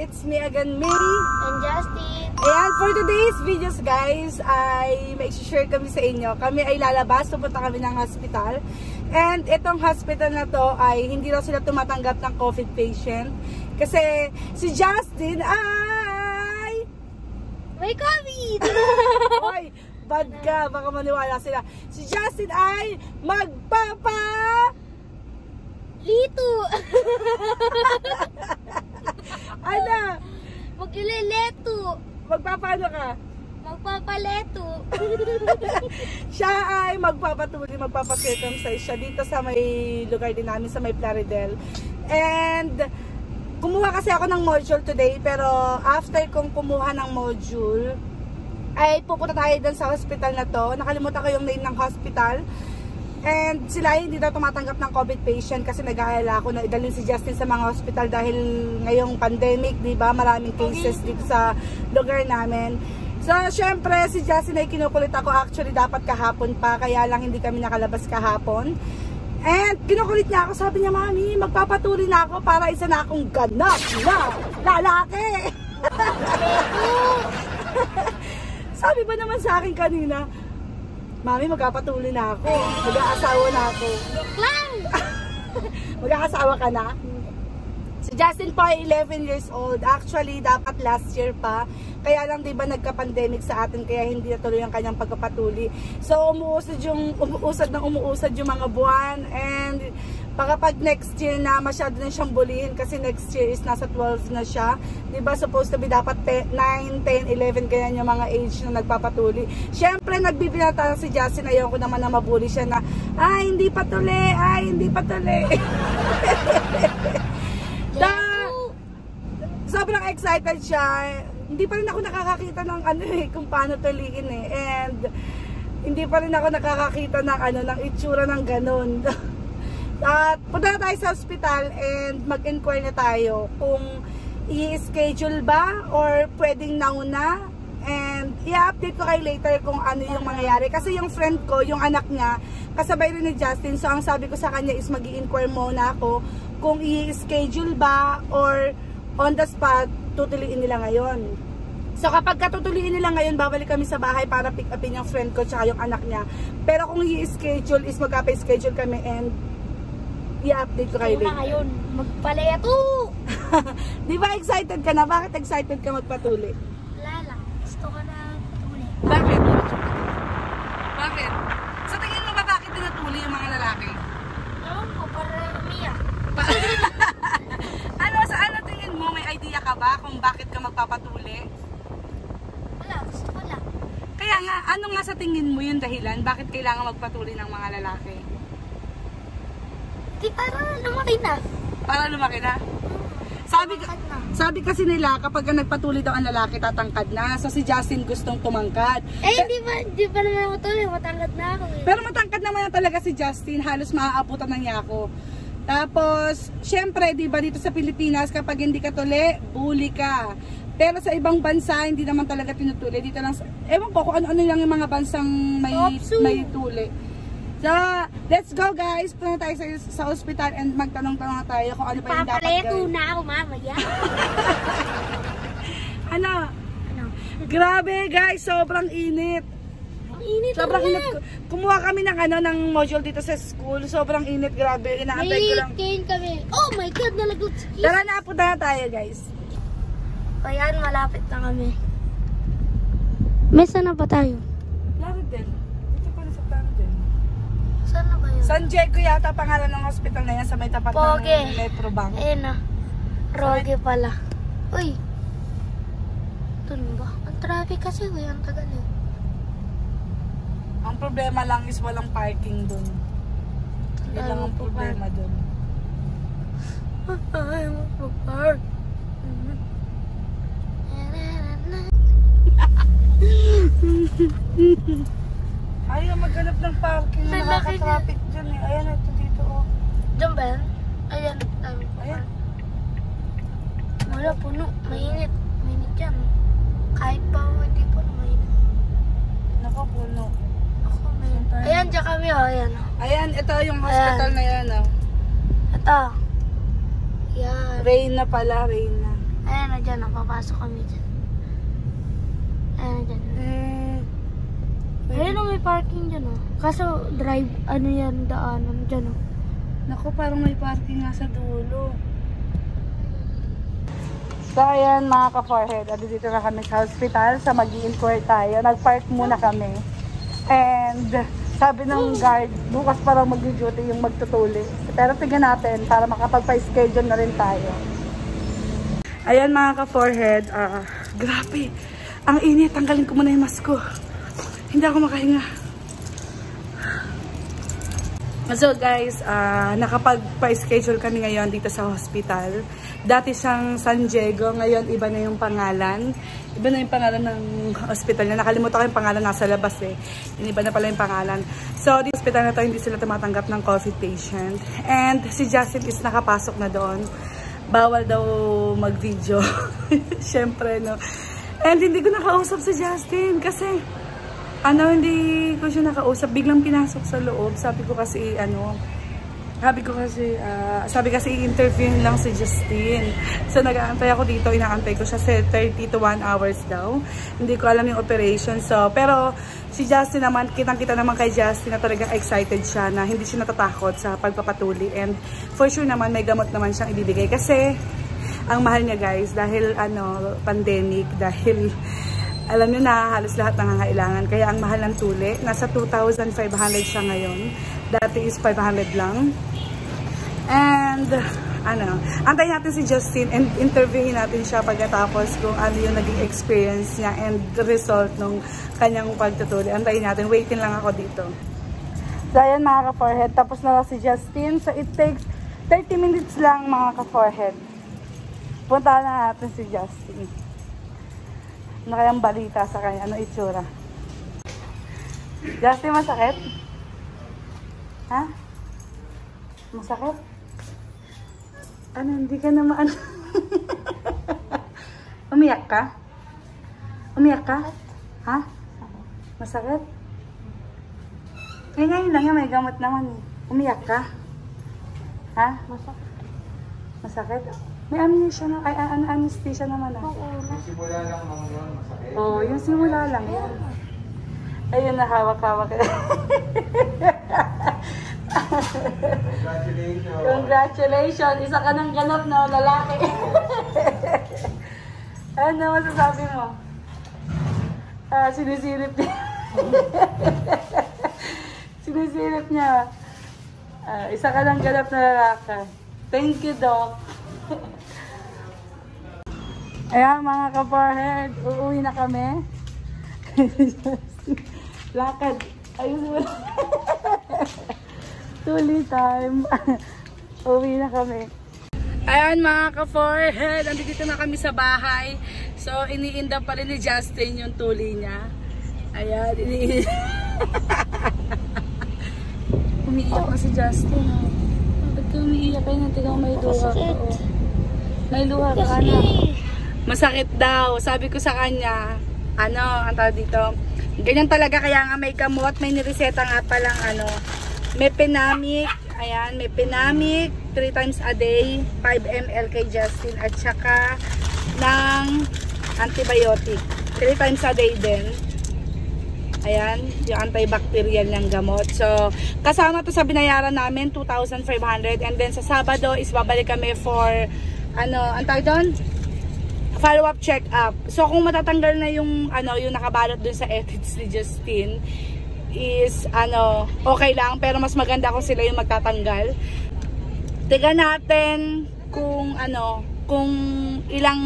It's me again, Mary. And Justin. Ayan, for today's videos guys, ay may share kami sa inyo. Kami ay lalabas, pupunta kami ng hospital. And itong hospital na to ay hindi raw sila tumatanggap ng COVID patient. Kasi si Justin ay... May COVID! Oy, bad ka, baka maniwala sila. Si Justin ay magpapa... Lito! Ano? Maglileleto! Magpapaano ka? Magpapaleto! siya ay magpapatuloy, magpapacircumcise siya dito sa may lugar din namin, sa may Plaridel. And, kumuha kasi ako ng module today, pero after kong kumuha ng module, ay pupunta tayo dun sa hospital na to. Nakalimutan ko yung name ng hospital. And sila hindi daw tumatanggap ng COVID patient kasi nag-aalala ako na idalhin si Justin sa mga hospital dahil ngayong pandemic, di ba? Maraming cases dito sa lugar namin. So, syempre, si Justin ay kinukulit ako. Actually, dapat kahapon pa. Kaya lang hindi kami nakalabas kahapon. And, kinukulit niya ako. Sabi niya, Mami, magpapatuloy na ako para isa na akong ganap na lalaki. Sabi ba naman sa akin kanina, Mami, magpapatuloy na ako. Mag-aasawa na ako. Mag-aasawa ka na? Si Justin po ay 11 years old. Actually, dapat last year pa. Kaya lang, di ba, nagka-pandemic sa atin, kaya hindi natuloy ang kanyang pagpapatuli. So, umuusad yung, umuusad ng umuusad yung mga buwan. And, baka pag next year na, masyado na siyang bulihin kasi next year is nasa 12 na siya. Di ba, supposed to be dapat 10, 9, 10, 11, ganyan yung mga age na nagpapatuli. Siyempre, nagbibinata si Justin, ayaw ko naman na mabuli siya na, ay, hindi patuli, ay, hindi patuli. da, sobrang excited siya. Hindi pa rin ako nakakakita ng ano eh, kung paano tuliin eh. And hindi pa rin ako nakakakita ng ano, ng itsura ng ganun. At punta tayo sa hospital and mag-inquire na tayo kung i-schedule ba or pwedeng nauna and i-update ko kayo later kung ano yung mangyayari. Kasi yung friend ko, yung anak niya, kasabay rin ni Justin. So, ang sabi ko sa kanya is mag inquire muna ako kung i-schedule ba or on the spot, tutuliin nila ngayon. So, kapag katutuliin nila ngayon, babalik kami sa bahay para pick upin yung friend ko tsaka yung anak niya. Pero kung i-schedule is magkapa-schedule kami and i-update ko kayo later. ngayon, magpaleto! Di ba excited ka na? Bakit excited ka magpatuli? Wala lang. Gusto ko na tuli. Bakit? Bakit? Sa tingin mo ba bakit tinatuli yung mga lalaki? Ewan ko, para umiyak. ano, sa ano tingin mo? May idea ka ba kung bakit ka magpapatuli? Wala, gusto ko lang. Kaya nga, ano nga sa tingin mo yung dahilan? Bakit kailangan magpatuli ng mga lalaki? Di para lumaki na. Para lumaki na? Sabi, Tumangkad na. sabi kasi nila, kapag ka nagpatuli daw ang lalaki, tatangkad na. So si Justin gustong tumangkad. Eh, di ba, di ba naman ako tuloy? Matangkad na ako eh. Pero matangkad naman na talaga si Justin, halos maaabutan na niya ako. Tapos, syempre, di ba dito sa Pilipinas, kapag hindi ka tuli, bully ka. Pero sa ibang bansa, hindi naman talaga tinutuli. Dito lang, sa, ewan ko kung ano-ano lang yung mga bansang may, Opsu. may tuli. So, let's go guys. Punta tayo sa, sa hospital and magtanong-tanong tayo kung ano pa yung dapat Papaleto gawin. na ako mamaya. Ano? ano? Grabe guys, sobrang init. Ang init Sobrang init. Kumuha kami ng ano ng module dito sa school. Sobrang init, grabe. Inaantay ko lang. kami. Oh my God, Kiss. Tara na, punta na tayo guys. Ayan, malapit na kami. Mesa na ba tayo? Plaridel. Dito pala sa Plaridel. Saan na ba yun? San Diego yata pangalan ng hospital na yan sa may tapat Poge. ng Metro Bank. Ayun na. Roge pala. Uy. Doon ba? Ang traffic kasi, uy. Ang tagal eh. Ang problema lang is walang parking dun. Yun lang ang Ayaw problema dun. Ay, magpa-park. Ayaw maghanap ng parking May nakaka-traffic dyan eh. Ayan, ito dito oh. Diyan ba yan? Ayan. Ayan. Wala, puno. Mainit. Mainit yan. Kahit pa hindi po mainit. Nako, puno. Ako, mainit. Ayan, dyan kami, oh. Ayan. Ayan, ito yung hospital na yan, oh. Ito. Yan. Rain na pala, rain na. Ayan, na dyan, oh. Papasok kami dyan. Ayan, dyan. Eh, Ayan, oh, may parking dyan, oh. Kaso, drive, ano yan, daanan dyan, oh. Naku, parang may parking nga sa dulo. So, ayan mga ka-forehead. Ado dito na kami sa hospital. Sa mag inquire tayo. Nag-park muna kami. And sabi ng guard, bukas parang mag-duty yung magtutuli. Pero tignan natin para makapagpa-schedule na rin tayo. Ayan mga ka-forehead. Ah, grabe. Ang init. Tanggalin ko muna yung mask ko. Hindi ako makahinga. So guys, ah, nakapag-schedule kami ngayon dito sa hospital. Dati siyang San Diego, ngayon iba na yung pangalan. Iba na yung pangalan ng hospital niya. Nakalimutan ko yung pangalan, nasa labas eh. Iniba na pala yung pangalan. So, di hospital na to, hindi sila tumatanggap ng COVID patient. And si Justin is nakapasok na doon. Bawal daw mag-video. Siyempre, no. And hindi ko nakausap si Justin kasi ano, hindi ko siya nakausap. Biglang pinasok sa loob. Sabi ko kasi, ano, sabi ko kasi, ah, sabi kasi i-interviewin lang si Justin. So, nag-aantay ako dito. Inaantay ko siya sa 30 to 1 hours daw. Hindi ko alam yung operation. So, pero si Justin naman, kitang-kita naman kay Justin na talagang excited siya na hindi siya natatakot sa pagpapatuli. And for sure naman, may gamot naman siyang ibibigay. Kasi, ang mahal niya guys, dahil ano, pandemic, dahil alam niyo na halos lahat nangangailangan. Kaya ang mahal ng tuli, nasa 2,500 siya ngayon. Dati is 500 lang. And, ano, antayin natin si Justin and interviewin natin siya pagkatapos kung ano yung naging experience niya and result ng kanyang pagtutuli. Antayin natin. Waiting lang ako dito. So, ayan mga ka-forehead. Tapos na lang si Justin. So, it takes 30 minutes lang mga ka-forehead. Punta na natin si Justin. Ano kayang balita sa kanya? Ano itsura? Justin, masakit? Ha? Masakit? Ano, hindi ka naman... Umiyak ka? Umiyak ka? Ha? Masakit? Eh, ngayon lang yan, may gamot naman. eh. Umiyak ka? Ha? Masakit. Masakit? May amnesia na, ay, an anesthesia naman ah. Simula lang mga yun, masakit. Oo, oh, yung simula lang yan. Ayun na, hawak-hawak. Congratulations. Congratulations! Isa ka ng ganap na lalaki. ano masasabi mo? Ah, sinisilip niya. sinisilip niya. Ah, isa ka ng ganap na lalaki. Thank you, Doc. Ayan mga ka-forehead, uuwi na kami. Lakad. Ayun mo. Tuli time. Uwi na kami. Ayan mga ka-forehead, andito na kami sa bahay. So, iniinda pa rin ni Justin yung tuli niya. Ayan, iniinda. Umiiyak na si Justin. Oh. Ba't ka umiiyak kayo? Natigaw may luha ka. Oh. May luha ka na. Masakit daw. Sabi ko sa kanya, ano, ang tawag dito, ganyan talaga kaya nga may gamot, may nireseta nga palang ano, may penamic, ayan, may penamic, 3 times a day, 5 ml kay Justin, at saka ng antibiotic, 3 times a day din. Ayan, yung antibacterial ng gamot. So, kasama to sa binayaran namin, 2,500. And then sa Sabado is babalik kami for, ano, ang tawag doon? Follow-up check-up. So, kung matatanggal na yung, ano, yung nakabalot dun sa ethics ni Justin, is, ano, okay lang. Pero mas maganda kung sila yung magtatanggal. Tiga natin kung, ano, kung ilang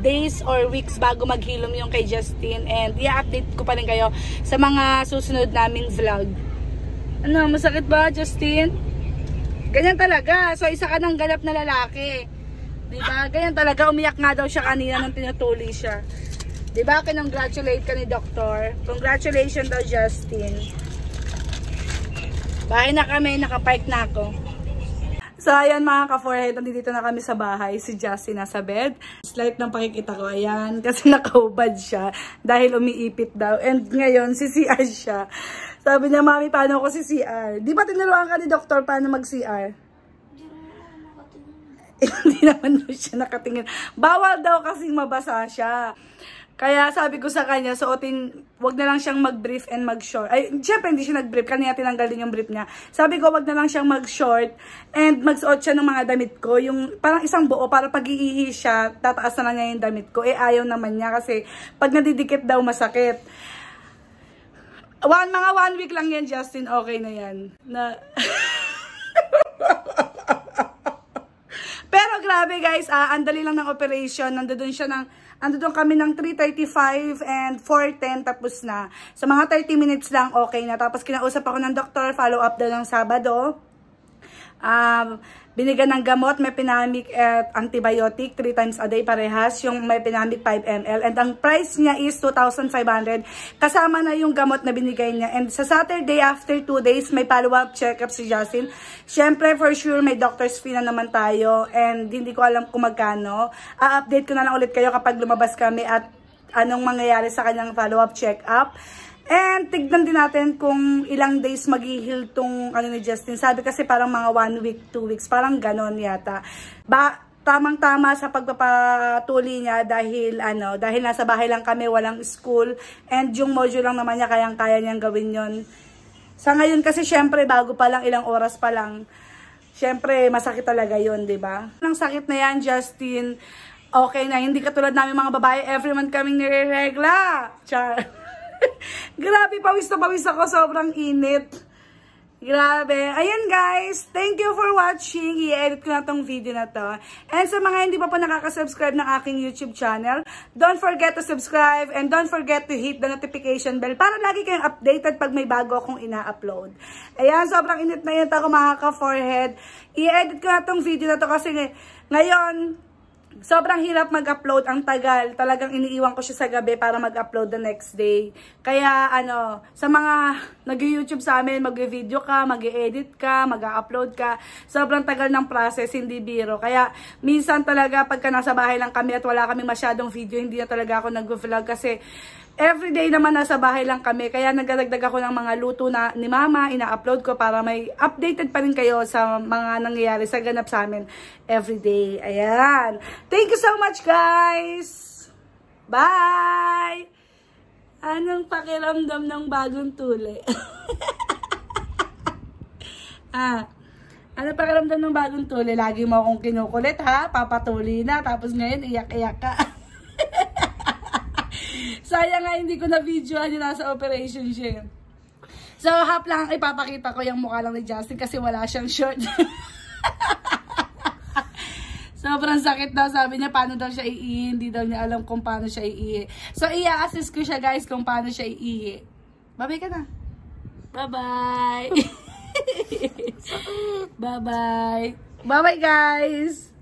days or weeks bago maghilom yung kay Justin. And, i-update ko pa rin kayo sa mga susunod naming vlog. Ano, masakit ba, Justin? Ganyan talaga. So, isa ka ng galap na lalaki. Diba? Ganyan talaga. Umiyak nga daw siya kanina nang tinutuli siya. Diba? Kinongratulate ka ni Doktor. Congratulations daw, Justin. Bahay na kami. Nakapark na ako. So, ayan mga ka-forehead, nandito na kami sa bahay. Si Justin nasa bed. Slight ng pakikita ko, ayan. Kasi nakaubad siya dahil umiipit daw. And ngayon, si CR siya. Sabi niya, Mami, paano ako si CR? Di ba tinuruan ka ni Doktor paano mag-CR? Hindi naman daw siya nakatingin. Bawal daw kasing mabasa siya. Kaya sabi ko sa kanya, suotin, wag na lang siyang mag-brief and mag-short. Ay, syempre hindi siya nag-brief, kanina tinanggal din yung brief niya. Sabi ko, wag na lang siyang mag-short and magsuot siya ng mga damit ko. Yung parang isang buo, para pag iihi siya, tataas na lang niya yung damit ko. Eh, ayaw naman niya kasi pag nadidikit daw masakit. One, mga one week lang yan, Justin, okay na yan. Na... Pero grabe guys, ah, ang dali lang ng operation. Nandoon siya ng, nandoon kami ng 3.35 and 4.10 tapos na. Sa mga 30 minutes lang, okay na. Tapos kinausap ako ng doktor, follow up daw ng Sabado. Um, binigyan ng gamot, may pinamic at antibiotic, 3 times a day parehas, yung may pinamic 5 ml. And ang price niya is 2,500. Kasama na yung gamot na binigay niya. And sa Saturday, after 2 days, may follow-up check-up si Justin. Siyempre, for sure, may doctor's fee na naman tayo. And hindi ko alam kung magkano. A-update ko na lang ulit kayo kapag lumabas kami at anong mangyayari sa kanyang follow-up check-up. And tignan din natin kung ilang days mag-heal tong ano ni Justin. Sabi kasi parang mga 1 week, 2 weeks, parang ganon yata. Ba tamang-tama sa pagpapatuli niya dahil ano, dahil nasa bahay lang kami, walang school and yung module lang naman niya kayang-kaya niyang gawin 'yon. Sa ngayon kasi syempre bago pa lang ilang oras pa lang. Syempre masakit talaga 'yon, 'di ba? Nang sakit na 'yan, Justin. Okay na, hindi katulad namin mga babae, every month kaming nire-regla. Char. Grabe, pawis na pawis ako. Sobrang init. Grabe. Ayan guys. Thank you for watching. I-edit ko na tong video na to. And sa mga hindi pa po nakaka-subscribe ng aking YouTube channel, don't forget to subscribe and don't forget to hit the notification bell para lagi kayong updated pag may bago akong ina-upload. Ayan, sobrang init na init ako mga ka-forehead. I-edit ko na tong video na to kasi ngayon, sobrang hirap mag-upload, ang tagal. Talagang iniiwan ko siya sa gabi para mag-upload the next day. Kaya ano, sa mga nag-YouTube sa amin, mag-video ka, mag-edit ka, mag-upload ka, sobrang tagal ng process, hindi biro. Kaya minsan talaga pagka nasa bahay lang kami at wala kami masyadong video, hindi na talaga ako nag-vlog kasi everyday naman nasa bahay lang kami. Kaya nagdadagdag ako ng mga luto na ni mama, ina-upload ko para may updated pa rin kayo sa mga nangyayari sa ganap sa amin everyday. Ayan. Thank you so much guys! Bye! Anong pakiramdam ng bagong tuli? ah, ano pakiramdam ng bagong tuli? Lagi mo akong kinukulit ha? Papatuli na. Tapos ngayon, iyak-iyak ka. Sayang nga hindi ko na video yung nasa operation siya. So, half lang ang ipapakita ko yung mukha lang ni Justin kasi wala siyang short. Sobrang sakit daw. Sabi niya, paano daw siya iihi. Hindi daw niya alam kung paano siya iihi. So, i-assist ko siya guys kung paano siya iihi. Babay ka na. Bye-bye. Bye-bye. Bye-bye guys.